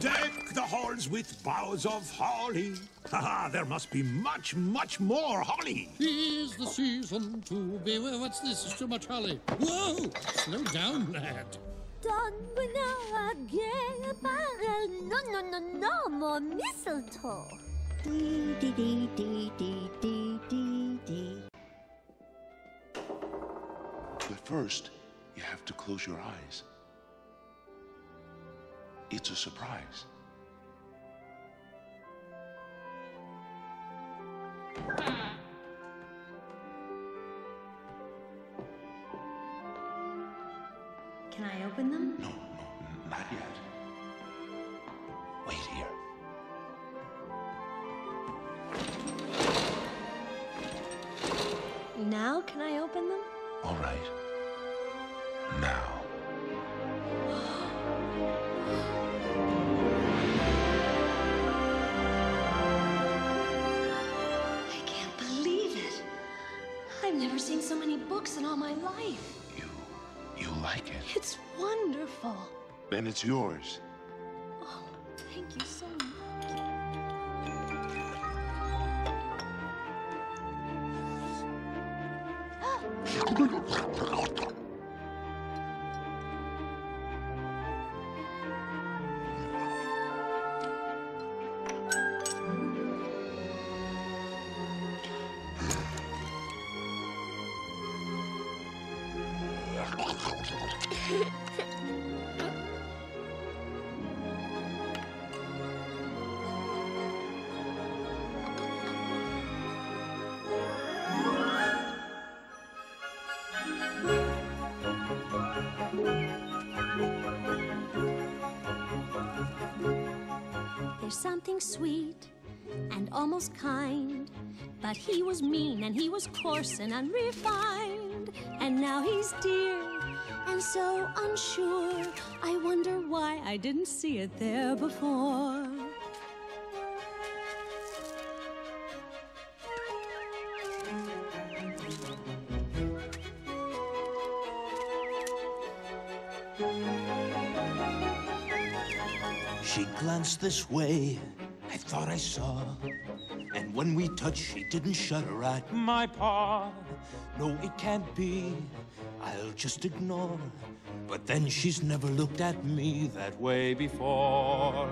Deck the halls with boughs of holly. Haha, there must be much, much more holly. Tis the season to be. What's this? It's too much holly. Whoa! Slow down, lad. Don't we know again about no no no no more mistletoe. Dee dee dee dee dee dee dee dee. But first, you have to close your eyes. It's a surprise. Can I open them? No, no, not yet. Wait here. Now can I open them? All right. Now. In all my life. You. You like it? It's wonderful. Then it's yours. Oh, thank you so much. Ah! Something sweet and almost kind. But he was mean and he was coarse and unrefined. And now he's dear and so unsure. I wonder why I didn't see it there before. She glanced this way, I thought I saw. And when we touched, she didn't shudder at my paw. No, it can't be, I'll just ignore. But then she's never looked at me that way before.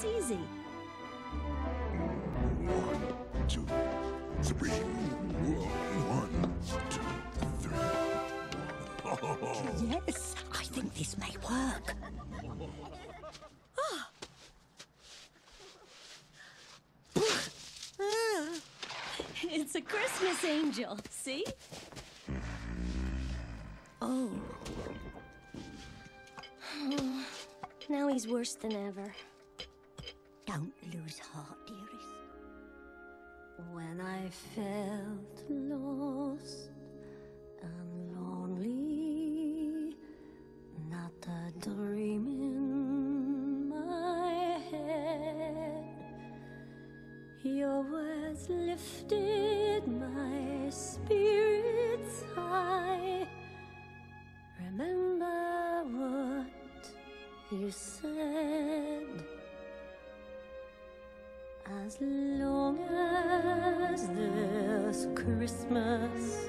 It's easy. One, two, three. One, two, three. Yes, I think this may work. Ah. Ah. It's a Christmas angel, see? Oh. oh. Now he's worse than ever. Don't lose heart, dearest. When I felt lost and lonely, not a dream in my head, your words lifted my spirits high. Remember what you said. As long as there's Christmas,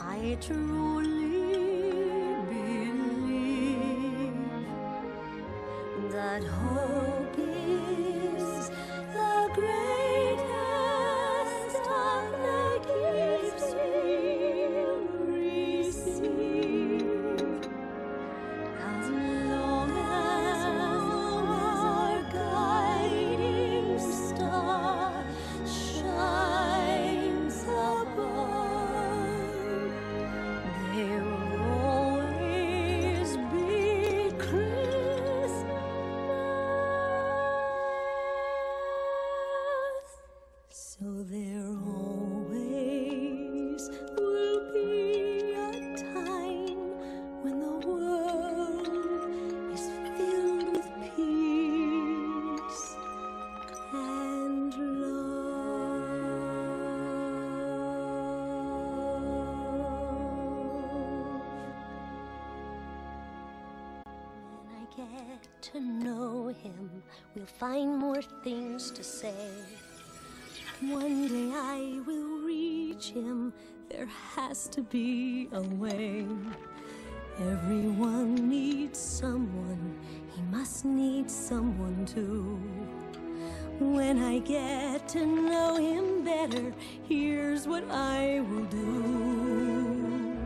I truly believe that to know him, we'll find more things to say. One day I will reach him, there has to be a way. Everyone needs someone, he must need someone too. When I get to know him better, here's what I will do.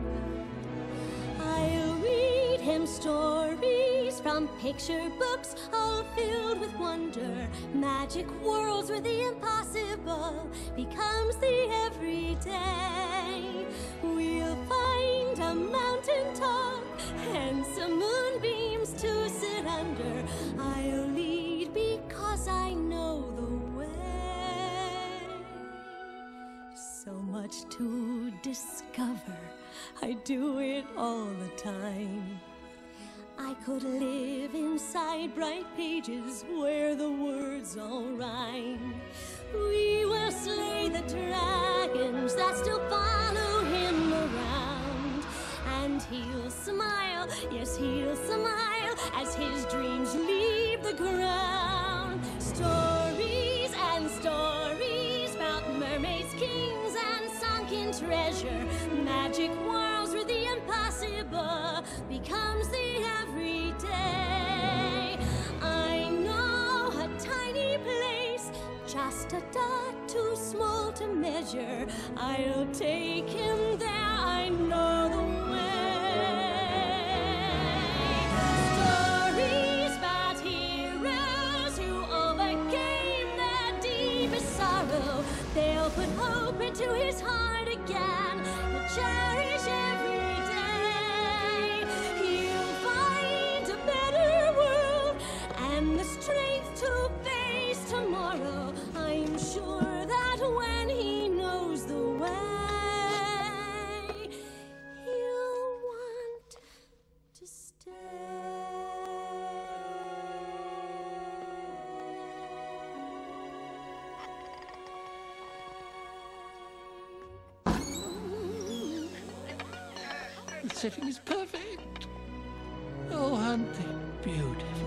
I'll read him stories from picture books, all filled with wonder. Magic worlds where the impossible becomes the everyday. We'll find a mountain top and some moonbeams to sit under. I'll lead because I know the way. So much to discover. I do it all the time. I could live inside bright pages where the words all rhyme. We will slay the dragons that still follow him around. And he'll smile, yes, he'll smile as his dreams leave the ground. Stories and stories about mermaids, kings, and sunken treasure. Magic worlds where the impossible becomes just a dot too small to measure. I'll take him there, I know the way. Stories about heroes who overcame their deepest sorrow. They'll put hope into his heart again. He'll cherish every setting is perfect. Oh, aren't they beautiful?